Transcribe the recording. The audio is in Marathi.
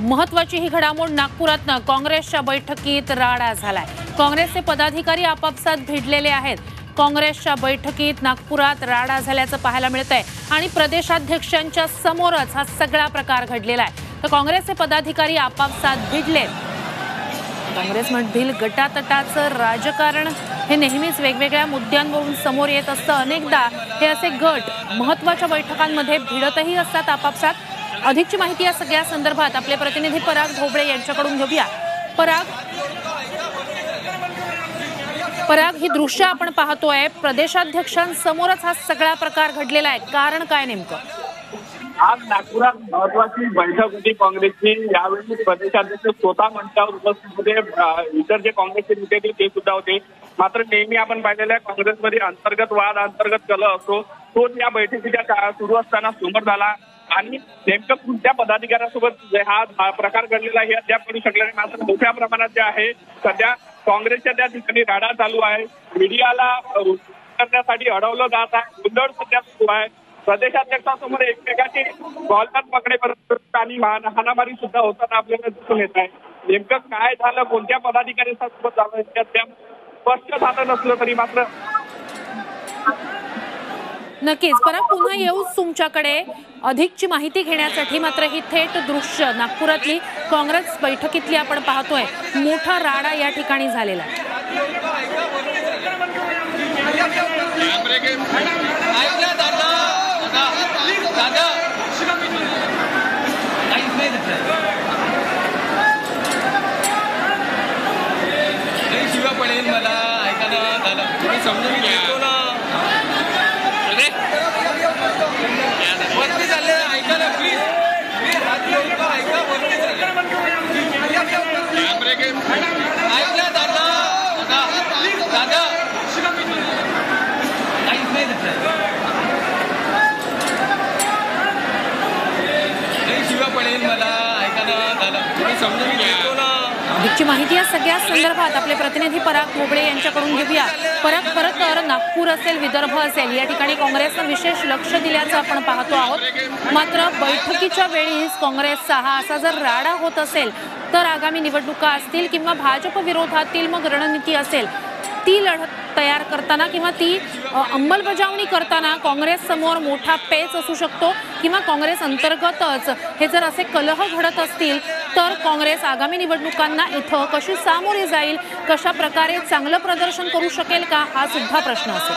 महत्वाची ही घडामोड नागपुरातनं काँग्रेसच्या बैठकीत राडा झालाय. काँग्रेसचे पदाधिकारी आपापसात भिडलेले आहेत. काँग्रेसच्या बैठकीत नागपुरात राडा झाल्याचं पाहायला मिळत आहे आणि प्रदेशाध्यक्षांच्या समोरच हा सगळा प्रकार घडलेला आहे. तर काँग्रेसचे पदाधिकारी आपापसात भिडले काँग्रेस काँग्रेसमधील गटातटाचं राजकारण हे नेहमीच वेगवेगळ्या मुद्द्यांवरून समोर येत असतं. अनेकदा हे असे गट महत्त्वाच्या बैठकांमध्ये भिडतही असतात आपापसात. अधिकची माहिती या सगळ्या संदर्भात आपले प्रतिनिधी पराग ढोबळे यांच्याकडून घेऊया. पराग पराग ही दृश्य आपण पाहतोय. प्रदेशाध्यक्षांसमोरच हा सगळा प्रकार घडलेला आहे. कारण काय नेमकं? आज नागपुरात महत्वाची बैठक होती काँग्रेसची. यावेळी प्रदेशाध्यक्ष स्वतः मंचावर उपस्थित होते. इतर जे काँग्रेसचे नेते होते ते सुद्धा होते. मात्र नेहमी आपण पाहिलेल्या काँग्रेसमध्ये अंतर्गत वाद अंतर्गत कल असतो तोच या बैठकीच्या काळात सुरू असताना समोर झाला. आणि नेमकं कोणत्या पदाधिकाऱ्यासोबत जे हा प्रकार घडलेला आहे हे अद्याप करू शकले नाही. मात्र मोठ्या प्रमाणात जे आहे सध्या काँग्रेसच्या त्या ठिकाणी राडा चालू आहे. मीडियाला करण्यासाठी अडवलं जात आहे. गोंधळ सध्या सुरू आहे. प्रदेशाध्यक्षांसमोर एकमेकाची बॉलर पकडेपर्यंत आणि हानामारी सुद्धा होताना आपल्याला दिसून येत आहे. नेमकं काय झालं? कोणत्या पदाधिकाऱ्यांसोबत झालं स्पष्ट झालं नसलं तरी मात्र नक्कीच. परत पुन्हा येऊच तुमच्याकडे. अधिकची माहिती घेण्यासाठी मात्र ही थेट दृश्य नागपुरातली काँग्रेस बैठकीतली आपण पाहतोय. मोठा राडा या ठिकाणी झालेला शिवा पडेल मला. ऐकायला दादा तुम्ही समजून घ्या अधिकची माहिती या सगळ्या संदर्भात आपले प्रतिनिधी पराग मोबळे यांच्याकडून घेऊया. परत परत तर नागपूर असेल विदर्भ असेल या ठिकाणी काँग्रेसनं विशेष लक्ष दिल्याचं आपण पाहतो आहोत. मात्र बैठकीच्या वेळीच काँग्रेसचा हा असा जर राडा होत असेल तर आगामी निवडणुका असतील किंवा भाजप विरोधातील मग रणनीती असेल ती लढत तयार करताना किंवा ती अंमलबजावणी करताना काँग्रेस समोर मोठा पेच असू शकतो किंवा काँग्रेस अंतर्गतच हे जर असे कलह घडत असतील तर काँग्रेस आगामी निवडणुकांना इथं कशी सामोरी जाईल कशा प्रकारे चांगलं प्रदर्शन करू शकेल का हा सुद्धा प्रश्न असेल.